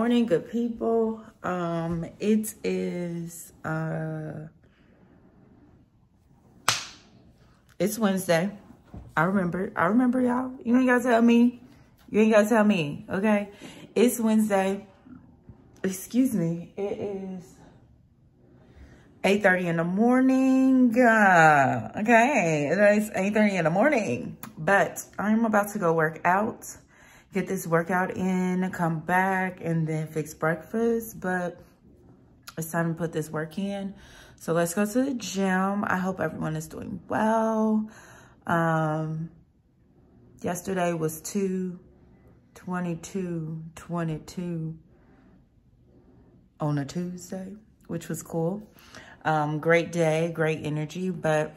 Morning, good people. Um, it is uh it's Wednesday. I remember. I remember y'all. You ain't gotta tell me. You ain't gotta tell me, okay? It's Wednesday. Excuse me. It is 8.30 in the morning. Uh, okay, it's 8.30 in the morning. But I'm about to go work out get this workout in, come back, and then fix breakfast. But it's time to put this work in. So let's go to the gym. I hope everyone is doing well. Um, yesterday was 2 22 22 on a Tuesday, which was cool. Um, great day, great energy, but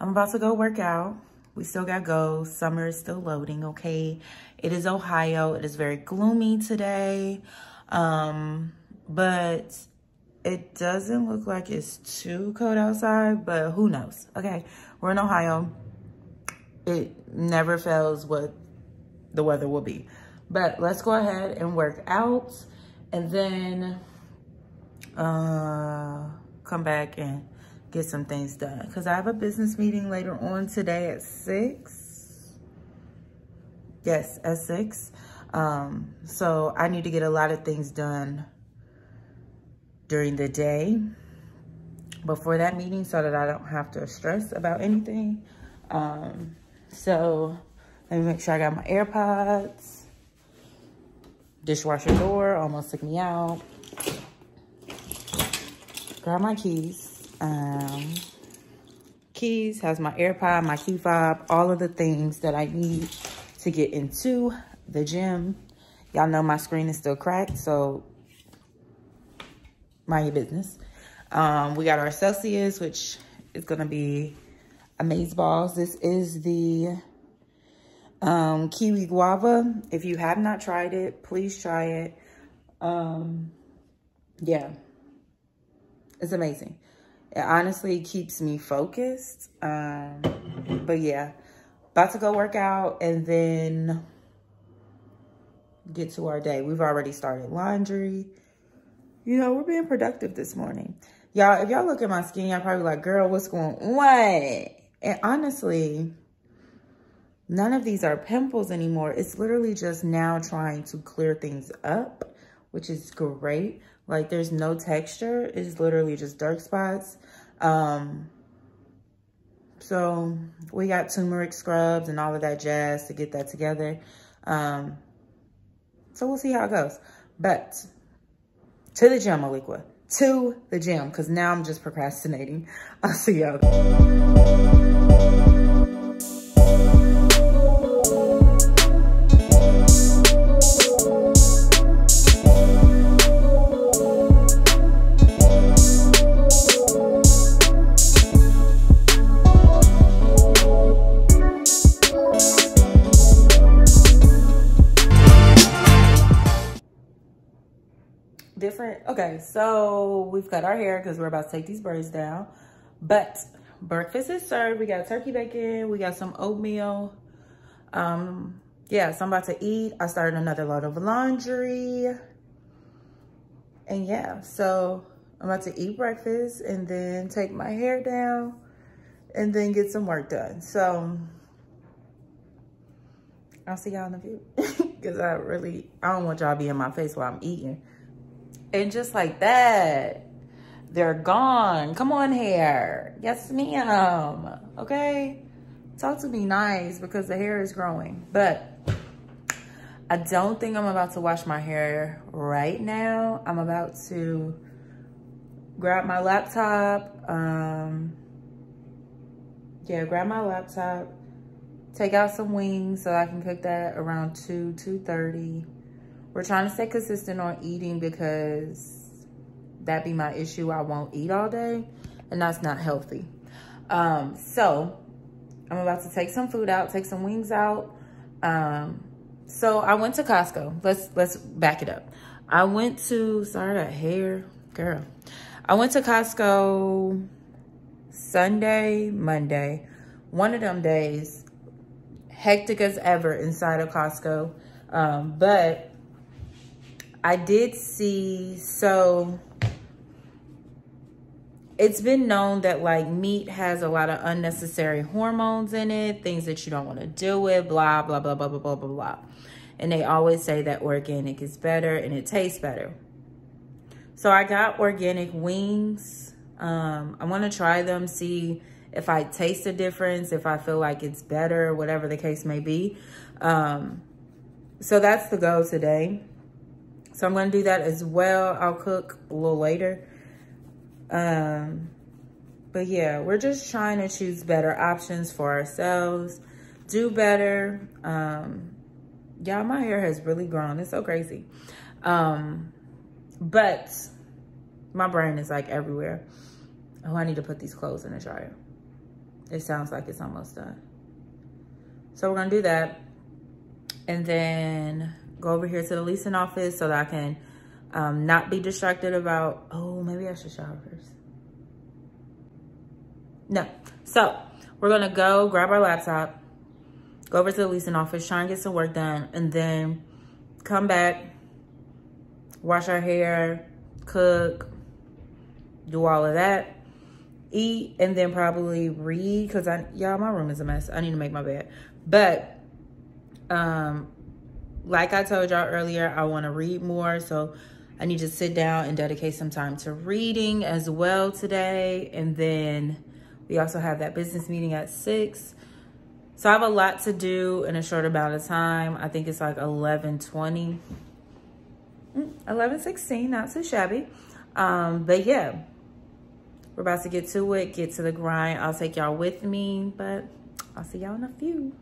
I'm about to go work out. We still got goals. Summer is still loading, okay? It is Ohio. It is very gloomy today. Um, but it doesn't look like it's too cold outside, but who knows? Okay, we're in Ohio. It never fails what the weather will be. But let's go ahead and work out and then uh, come back and get some things done. Because I have a business meeting later on today at 6. Yes, at 6. Um, so I need to get a lot of things done during the day before that meeting so that I don't have to stress about anything. Um, so let me make sure I got my AirPods. Dishwasher door almost took me out. Grab my keys um, keys, has my AirPod, my key fob, all of the things that I need to get into the gym. Y'all know my screen is still cracked, so mind your business. Um, we got our Celsius, which is going to be Amaze Balls. This is the um, Kiwi Guava. If you have not tried it, please try it. Um, yeah, it's amazing. It honestly keeps me focused. Um, but yeah, about to go work out and then get to our day. We've already started laundry. You know, we're being productive this morning. Y'all, if y'all look at my skin, y'all probably like, girl, what's going on? And honestly, none of these are pimples anymore. It's literally just now trying to clear things up, which is great. Like there's no texture. It's literally just dark spots. Um, so we got turmeric scrubs and all of that jazz to get that together. Um, so we'll see how it goes. But to the gym, Molique. To the gym, because now I'm just procrastinating. I'll see y'all. Okay, so we've cut our hair because we're about to take these braids down. But breakfast is served. We got turkey bacon. We got some oatmeal. Um, yeah, so I'm about to eat. I started another load of laundry. And yeah, so I'm about to eat breakfast and then take my hair down and then get some work done. So I'll see y'all in a few because I really, I don't want y'all be in my face while I'm eating. And just like that, they're gone. Come on here. Yes, ma'am. Okay? Talk to me nice because the hair is growing. But I don't think I'm about to wash my hair right now. I'm about to grab my laptop. Um, yeah, grab my laptop. Take out some wings so I can cook that around 2, 2.30. We're trying to stay consistent on eating because that be my issue. I won't eat all day and that's not healthy. Um, so I'm about to take some food out, take some wings out. Um, so I went to Costco. Let's, let's back it up. I went to, sorry, that hair, girl. I went to Costco Sunday, Monday, one of them days, hectic as ever inside of Costco. Um, but I did see, so it's been known that like meat has a lot of unnecessary hormones in it, things that you don't want to deal with, blah, blah, blah, blah, blah, blah, blah, blah. And they always say that organic is better and it tastes better. So I got organic wings. Um, I want to try them, see if I taste a difference, if I feel like it's better, whatever the case may be. Um, so that's the goal today. So I'm going to do that as well. I'll cook a little later. Um, but yeah, we're just trying to choose better options for ourselves, do better. Um, y'all, my hair has really grown. It's so crazy. Um, but my brain is like everywhere. Oh, I need to put these clothes in the dryer. It sounds like it's almost done. So we're gonna do that. And then go over here to the leasing office so that I can um, not be distracted about, oh, maybe I should shower first. No. So we're going to go grab our laptop, go over to the leasing office, try and get some work done, and then come back, wash our hair, cook, do all of that, eat, and then probably read because I, y'all, my room is a mess. I need to make my bed. But um, like I told y'all earlier, I want to read more. So I need to sit down and dedicate some time to reading as well today. And then we also have that business meeting at six. So I have a lot to do in a short amount of time. I think it's like 11:20, 11:16, mm, not too shabby. Um, but yeah, we're about to get to it, get to the grind. I'll take y'all with me, but I'll see y'all in a few.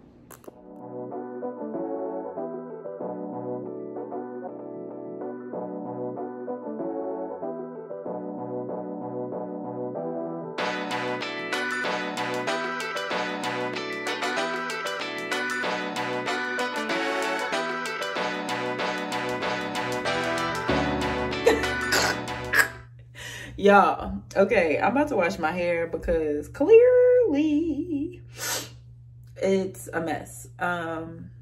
Y'all, okay, I'm about to wash my hair because clearly it's a mess. Um,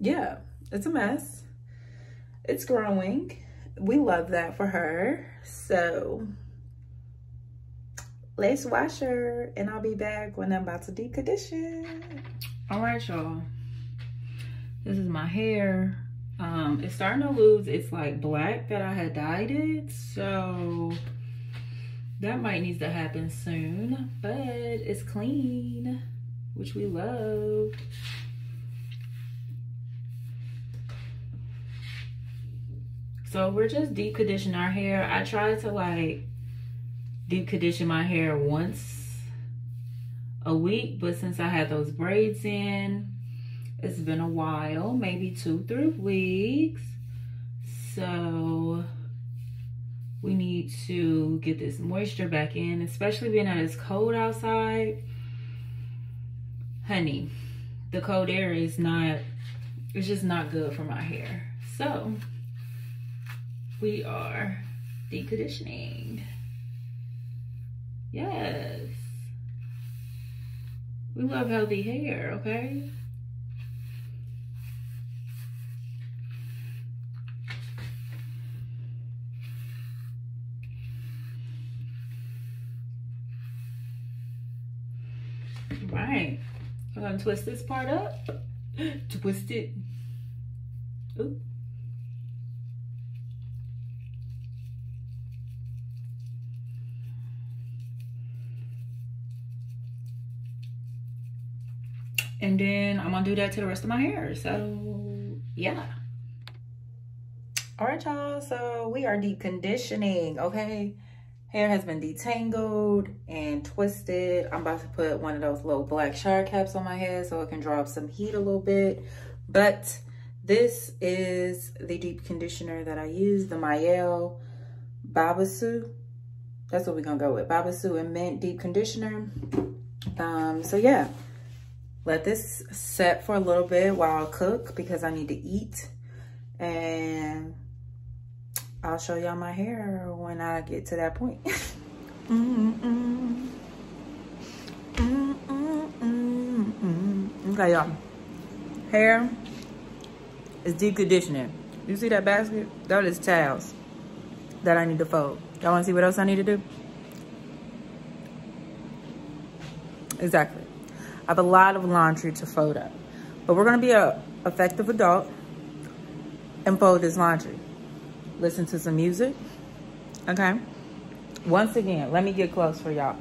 yeah, it's a mess. It's growing. We love that for her. So let's wash her and I'll be back when I'm about to deep condition. All right, y'all. This is my hair um it's starting to lose its like black that i had dyed it so that might need to happen soon but it's clean which we love. So we're just deep conditioning our hair. I try to like deep condition my hair once a week but since i had those braids in it's been a while, maybe two, three weeks. So we need to get this moisture back in, especially being that it's cold outside. Honey, the cold air is not, it's just not good for my hair. So we are deconditioning. Yes. We love healthy hair, okay? Right. I'm gonna twist this part up. twist it. Ooh. And then I'm gonna do that to the rest of my hair. So yeah. All right, y'all. So we are deep conditioning, okay? Hair has been detangled and twisted. I'm about to put one of those little black shower caps on my head so it can draw up some heat a little bit. But this is the deep conditioner that I use, the Mielle Babassu. That's what we're gonna go with, Babassu and Mint Deep Conditioner. Um, so yeah, let this set for a little bit while I cook because I need to eat. And I'll show y'all my hair when I get to that point. okay, y'all. Hair is deep conditioning. You see that basket? That is towels that I need to fold. Y'all want to see what else I need to do? Exactly. I have a lot of laundry to fold up. But we're going to be a effective adult and fold this laundry. Listen to some music. Okay? Once again, let me get close for y'all.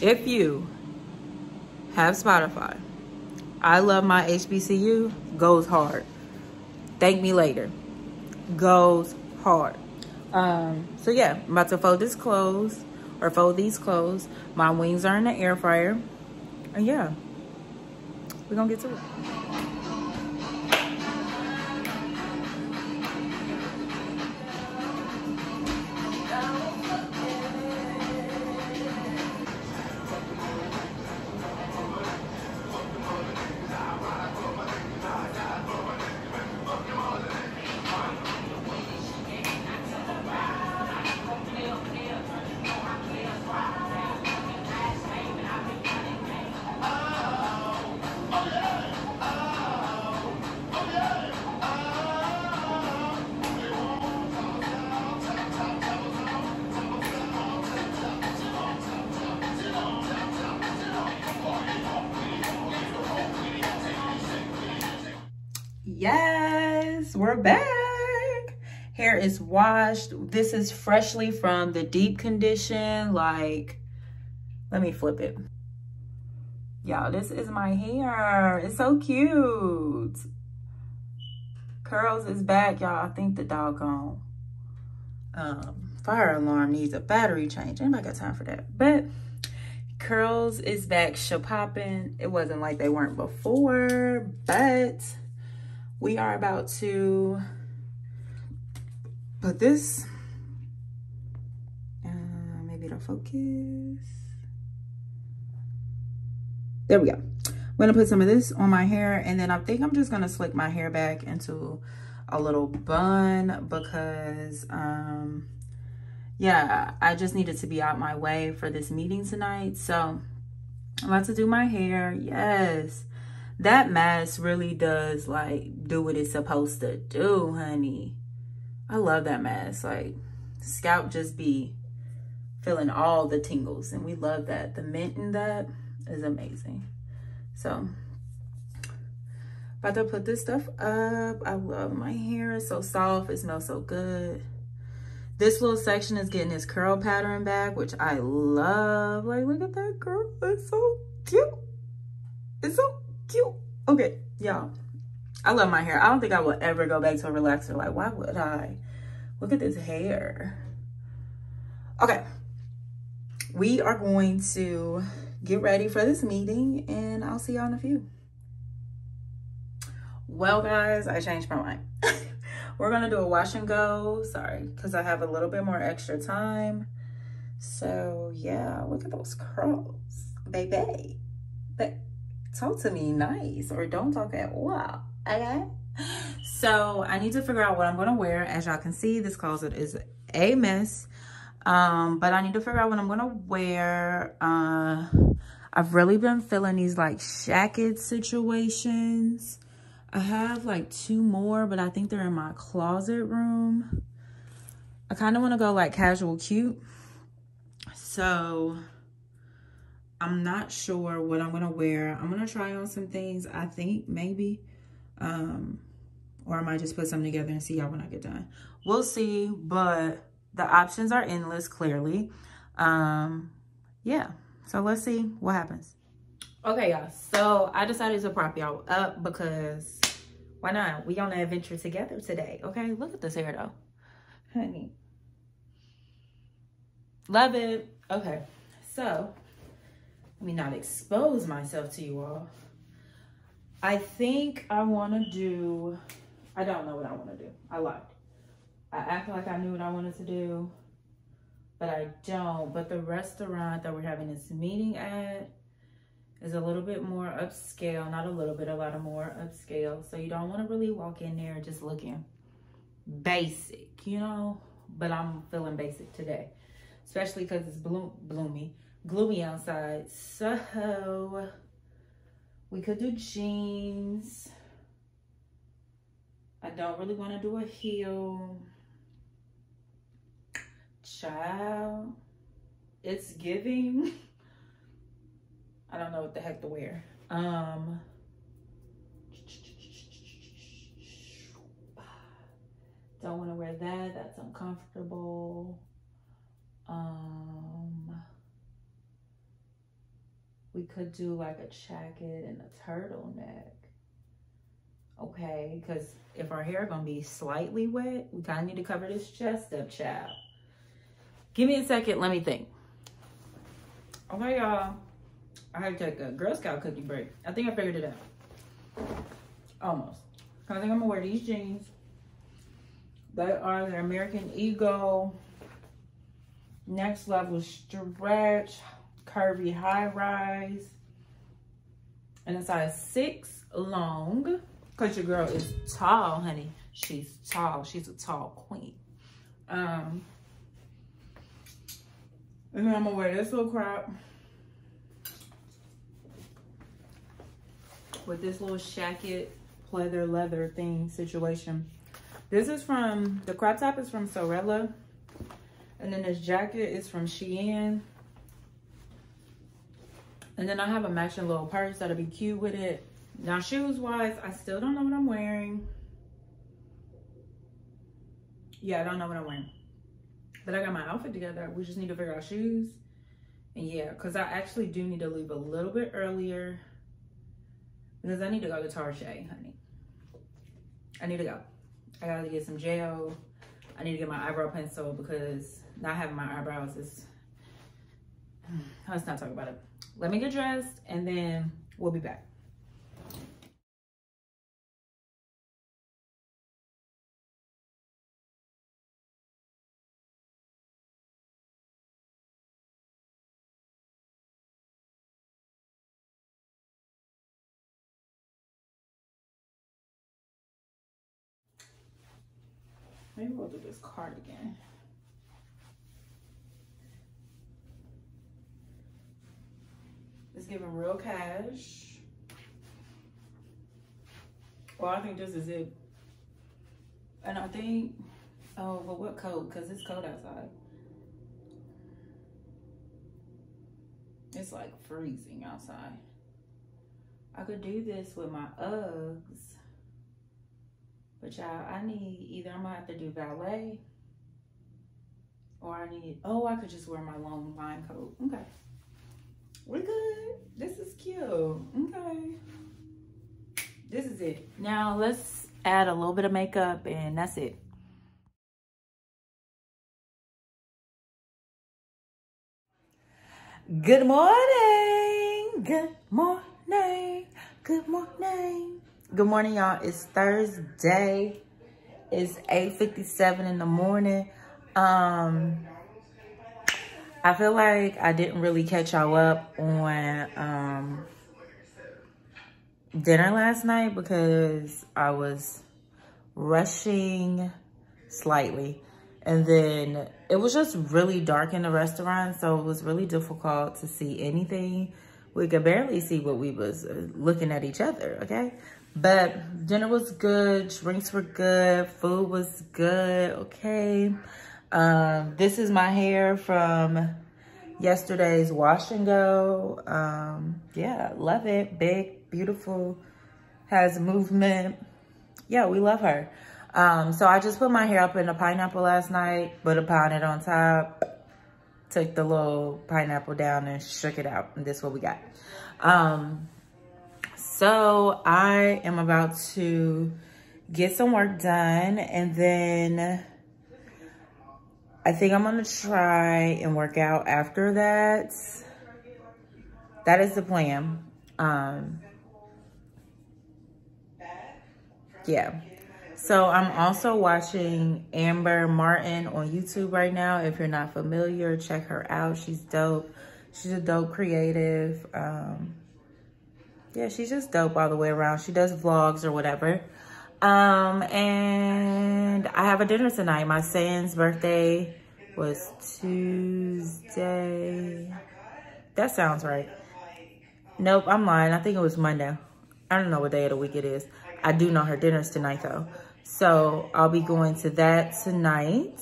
If you have Spotify, I love my HBCU goes hard. Thank me later. Goes hard. Um, so yeah, I'm about to fold this clothes or fold these clothes. My wings are in the air fryer. And yeah, we're gonna get to it. Yes, we're back. Hair is washed. This is freshly from the deep condition. Like, let me flip it. Y'all, this is my hair. It's so cute. Curls is back, y'all. I think the doggone um, fire alarm needs a battery change. Anybody got time for that? But curls is back, popping. It wasn't like they weren't before, but we are about to put this, uh, maybe it'll focus. There we go. I'm gonna put some of this on my hair and then I think I'm just gonna slick my hair back into a little bun because, um, yeah, I just needed to be out my way for this meeting tonight. So I'm about to do my hair. Yes that mask really does like do what it's supposed to do, honey. I love that mask. Like scalp just be feeling all the tingles and we love that. The mint in that is amazing. So about to put this stuff up. I love my hair. It's so soft. It smells so good. This little section is getting its curl pattern back, which I love. Like, look at that girl. It's so cute. It's so cute. Okay, y'all. I love my hair. I don't think I will ever go back to a relaxer. Like, why would I? Look at this hair. Okay. We are going to get ready for this meeting and I'll see y'all in a few. Well, guys, I changed my mind. We're going to do a wash and go. Sorry, because I have a little bit more extra time. So, yeah, look at those curls, baby. Talk to me nice or don't talk at all, okay? So I need to figure out what I'm gonna wear. As y'all can see, this closet is a mess. Um, but I need to figure out what I'm gonna wear. Uh, I've really been feeling these like shacket situations. I have like two more, but I think they're in my closet room. I kind of want to go like casual cute. So I'm not sure what I'm going to wear. I'm going to try on some things, I think, maybe. Um, or I might just put something together and see y'all when I get done. We'll see, but the options are endless, clearly. Um, yeah, so let's see what happens. Okay, y'all, so I decided to prop y'all up because why not? We on an adventure together today, okay? Look at this hair, though. Honey. Love it. Okay, so let me not expose myself to you all. I think I want to do, I don't know what I want to do. I lied. I act like I knew what I wanted to do, but I don't. But the restaurant that we're having this meeting at is a little bit more upscale. Not a little bit, a lot of more upscale. So you don't want to really walk in there just looking basic, you know? But I'm feeling basic today, especially because it's bloom bloomy gloomy outside. So we could do jeans. I don't really want to do a heel. Child, it's giving. I don't know what the heck to wear. Um, don't want to wear that. That's uncomfortable. Um, we could do like a jacket and a turtleneck. Okay, because if our hair gonna be slightly wet, we kind of need to cover this chest up, child. Give me a second, let me think. Okay, y'all. I had to take a Girl Scout cookie break. I think I figured it out. Almost. I think I'm gonna wear these jeans. They are the American Eagle Next Level Stretch Curvy High Rise. And a size six long. Cause your girl is tall, honey. She's tall. She's a tall queen. Um, and then I'm gonna wear this little crop with this little shacket, pleather, leather thing situation. This is from, the crop top is from Sorella. And then this jacket is from Shein. And then I have a matching little purse that'll be cute with it. Now shoes wise, I still don't know what I'm wearing. Yeah, I don't know what I'm wearing. But I got my outfit together. We just need to figure out shoes. And yeah, because I actually do need to leave a little bit earlier. Because I need to go to Tarjay, honey. I need to go. I gotta get some gel. I need to get my eyebrow pencil because not having my eyebrows is, let's not talk about it. Let me get dressed and then we'll be back. Maybe we'll do this cardigan. Giving real cash. Well, I think this is it. And I think, oh, but what coat? Because it's cold outside. It's like freezing outside. I could do this with my Uggs. But y'all, I need either I'm gonna have to do ballet or I need, oh, I could just wear my long line coat. Okay. We're good. This is cute. Okay. This is it. Now let's add a little bit of makeup and that's it. Good morning. Good morning. Good morning. Good morning, y'all. It's Thursday. It's 8.57 in the morning. Um, I feel like I didn't really catch y'all up on um, dinner last night because I was rushing slightly. And then it was just really dark in the restaurant, so it was really difficult to see anything. We could barely see what we was uh, looking at each other, okay? But dinner was good, drinks were good, food was good, okay. Um, this is my hair from yesterday's wash and go. Um, yeah, love it. Big, beautiful, has movement. Yeah, we love her. Um, so I just put my hair up in a pineapple last night, put a it on top, took the little pineapple down and shook it out. And this is what we got. Um, so I am about to get some work done and then I think I'm gonna try and work out after that. That is the plan. Um, yeah. So I'm also watching Amber Martin on YouTube right now. If you're not familiar, check her out. She's dope. She's a dope creative. Um, yeah, she's just dope all the way around. She does vlogs or whatever. Um, and I have a dinner tonight. My son's birthday was Tuesday. That sounds right. Nope, I'm lying. I think it was Monday. I don't know what day of the week it is. I do know her dinner's tonight though. So I'll be going to that tonight.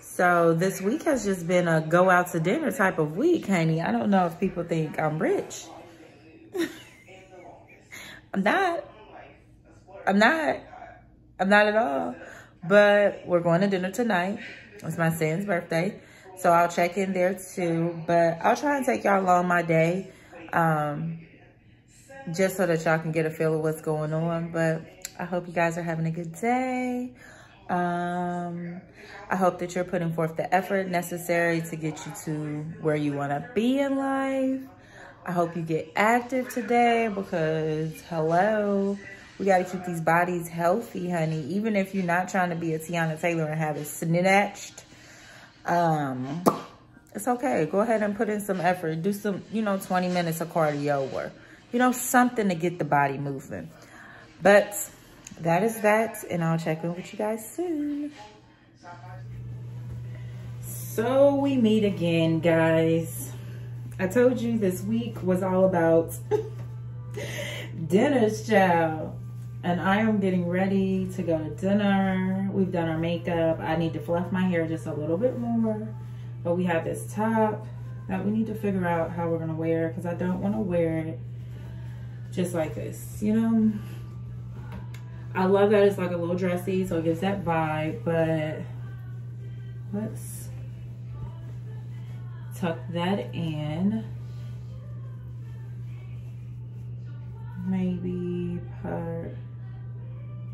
So this week has just been a go out to dinner type of week, honey. I don't know if people think I'm rich. I'm not. I'm not. I'm not at all. But we're going to dinner tonight. It's my son's birthday. So I'll check in there too. But I'll try and take y'all along my day. Um, just so that y'all can get a feel of what's going on. But I hope you guys are having a good day. Um, I hope that you're putting forth the effort necessary to get you to where you want to be in life. I hope you get active today because, hello, we got to keep these bodies healthy, honey. Even if you're not trying to be a Teyana Taylor and have it snatched, um, it's okay. Go ahead and put in some effort. Do some, you know, 20 minutes of cardio or, you know, something to get the body moving. But that is that, and I'll check in with you guys soon. So we meet again, guys. I told you this week was all about dinners, child. And I am getting ready to go to dinner. We've done our makeup. I need to fluff my hair just a little bit more. But we have this top that we need to figure out how we're going to wear because I don't want to wear it just like this, you know? I love that it's like a little dressy, so it gives that vibe, but let's tuck that in. Maybe put,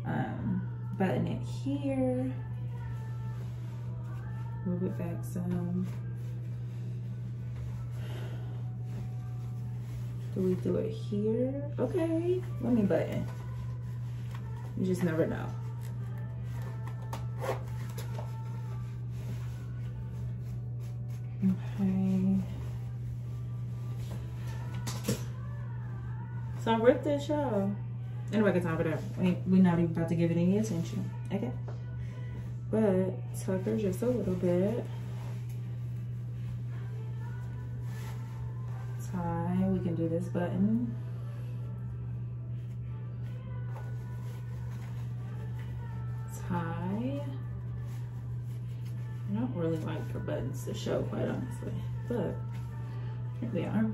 um, button it here. Move it back some. Do we do it here? Okay, let me button. You just never know. Okay. So I ripped this, y'all. Anyway, can top it up. We, we're not even about to give it any attention. Okay. But tuck her just a little bit. Tie. We can do this button. Tie. I don't really like her buttons to show, quite honestly. But here they are.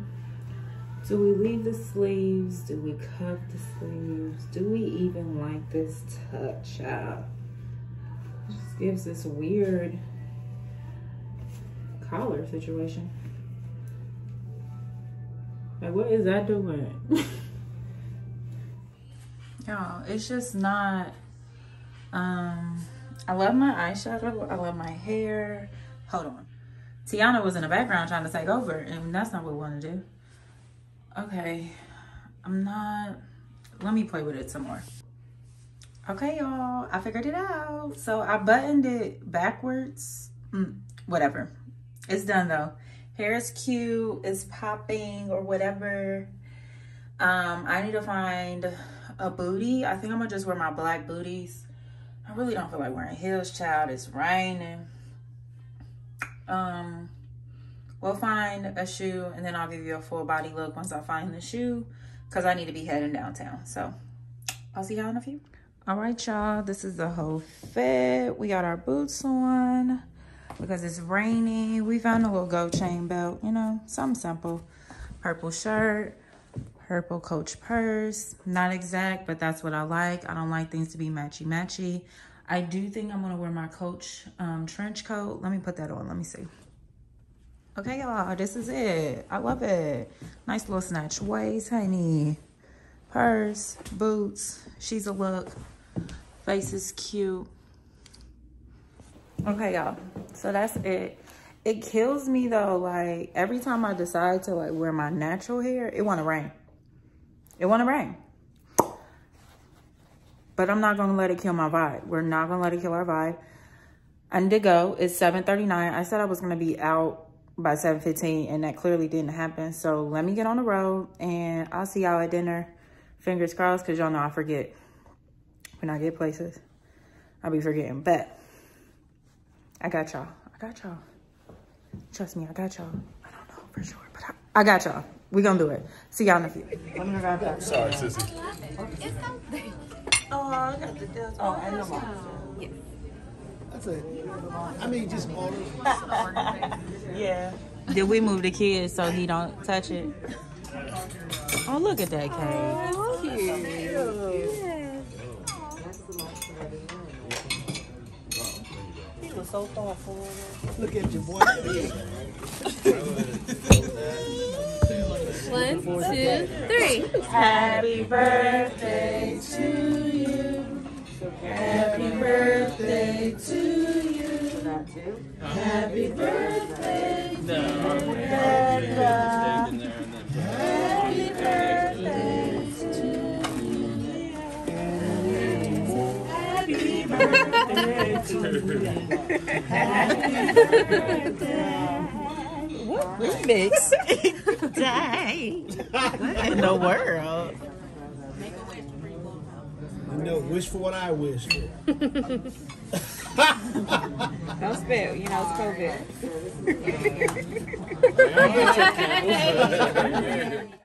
Do we leave the sleeves? Do we cut the sleeves? Do we even like this touch? It just gives this weird collar situation. Like, what is that doing? Y'all, it's just not, um, I love my eyeshadow. I love my hair. Hold on. Tiana was in the background trying to take over, and that's not what we want to do. Okay, I'm not, let me play with it some more. Okay, y'all, I figured it out. So I buttoned it backwards, mm, whatever. It's done though. Hair is cute, it's popping or whatever. Um, I need to find a booty. I think I'm gonna just wear my black booties I really don't feel like wearing heels, child. It's raining. Um, we'll find a shoe and then I'll give you a full body look once I find the shoe because I need to be heading downtown. So I'll see y'all in a few. All right, y'all. This is the whole fit. We got our boots on because it's raining. We found a little gold chain belt, you know, something simple. Purple shirt purple coach purse not exact but that's what i like i don't like things to be matchy matchy i do think i'm gonna wear my coach um, trench coat let me put that on let me see okay y'all this is it i love it nice little snatch waist honey purse boots she's a look face is cute okay y'all so that's it it kills me though like every time i decide to like wear my natural hair it want to rain it want to rain. But I'm not to let it kill my vibe. We're not to let it kill our vibe. I go. It's 7.39. I said I was to be out by 7.15 and that clearly didn't happen. So let me get on the road and I'll see y'all at dinner. Fingers crossed because y'all know I forget. When I get places, I'll be forgetting. But I got y'all. I got y'all. Trust me, I got y'all. I don't know for sure, but I, I got y'all. We gonna do it. See y'all in a few. Sorry, sissy. Oh, I got the Delta. Oh, I know. Yes. That's it. I mean, just all of Yeah. Did we move the kids so he don't touch it? Oh, look at that cake. Oh, he was so thoughtful. Look at your boy. One, two, three. Happy birthday to you. Happy birthday to you. Happy birthday. Happy birthday to you. Happy birthday to you. Happy birthday. What remix? Dang. What in the world? You know, wish for what I wish for. Don't spell. You know it's COVID.